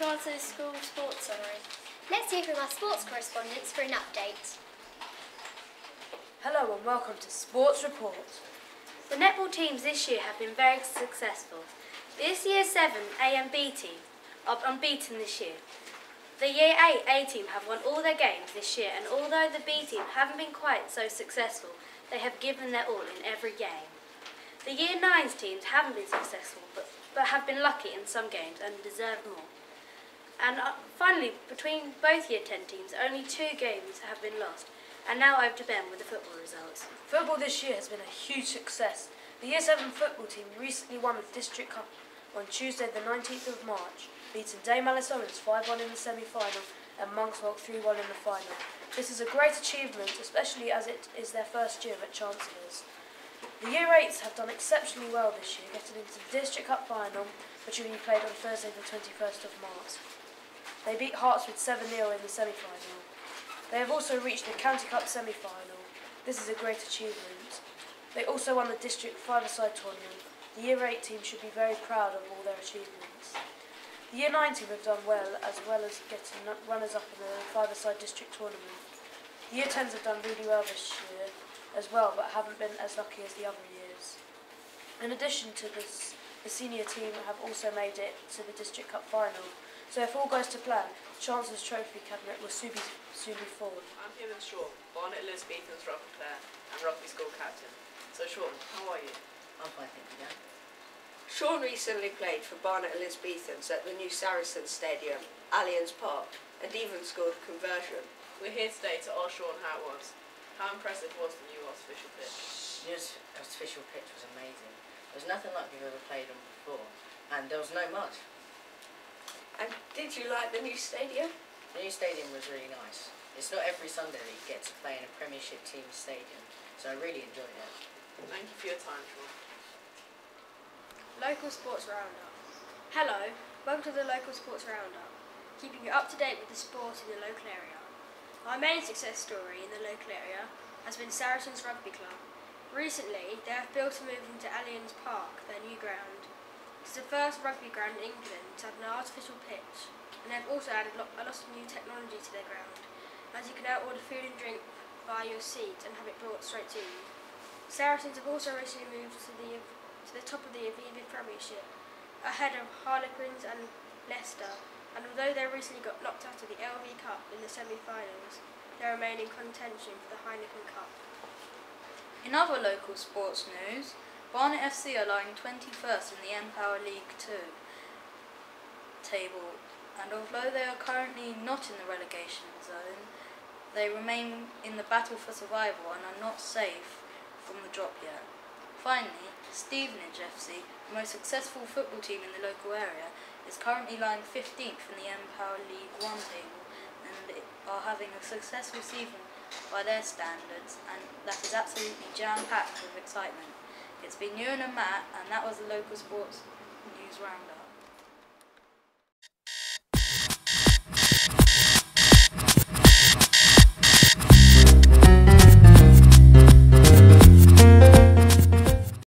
Chancellor's School Sports Summary. Let's hear from our sports correspondents for an update. Hello and welcome to Sports Report. The netball teams this year have been very successful. This year 7 A and B team are unbeaten this year. The year 8 A team have won all their games this year and although the B team haven't been quite so successful, they have given their all in every game. The year 9's teams haven't been successful but, but have been lucky in some games and deserve more. And uh, finally, between both year 10 teams, only two games have been lost. And now over to Ben with the football results. Football this year has been a huge success. The Year 7 football team recently won the District Cup on Tuesday the 19th of March, beating Dame Alice Owens 5-1 in the semi-final and Monkswell 3-1 in the final. This is a great achievement, especially as it is their first year at Chancellors. The Year 8s have done exceptionally well this year, getting into the District Cup final, which will be played on Thursday the 21st of March. They beat Hertswood 7-0 in the semi-final. They have also reached the County Cup semi-final. This is a great achievement. They also won the District five-a-side tournament. The Year 8 team should be very proud of all their achievements. The Year 9 team have done well, as well as getting runners-up in the five-a-side district tournament. The Year 10s have done really well this year as well, but haven't been as lucky as the other years. In addition to this, the senior team have also made it to the District Cup final, so if all goes to plan, Chancellor's Trophy cabinet will soon be, soon be formed. I'm Him Shaw, Barnet Elizabethans rugby player and rugby school captain. So Sean, how are you? I'm fine, thank you, Dan. Sean recently played for Barnet Elizabethans at the new Saracen Stadium, Allianz Park, and even scored a conversion. We're here today to ask Sean how it was. How impressive was the new artificial pitch? The new artificial pitch was amazing. There's nothing like we've ever played on before, and there was no mud. And did you like the new stadium? The new stadium was really nice. It's not every Sunday that you get to play in a Premiership team stadium, so I really enjoyed it. Thank you for your time, Sean. Local Sports Roundup. Hello, welcome to the Local Sports Roundup, keeping you up to date with the sport in the local area. Our main success story in the local area has been Saracens Rugby Club. Recently, they have built and moved into Allianz Park, their new ground. It is the first rugby ground in England to have an artificial pitch, and they have also added a lot of new technology to their ground, as you can now order food and drink via your seat and have it brought straight to you. Saracens have also recently moved to the to the top of the Aviva Premiership, ahead of Harlequins and Leicester, and although they recently got knocked out of the LV Cup in the semi-finals, they remain in contention for the Heineken Cup. In other local sports news, Barnet FC are lying 21st in the npower League 2 table, and although they are currently not in the relegation zone, they remain in the battle for survival and are not safe from the drop yet. Finally, Stevenage FC, the most successful football team in the local area, is currently lying 15th in the npower League 1 table and are having a successful season by their standards and that is absolutely jam-packed with excitement. It's been Ewan and Matt, and that was the local sports news roundup.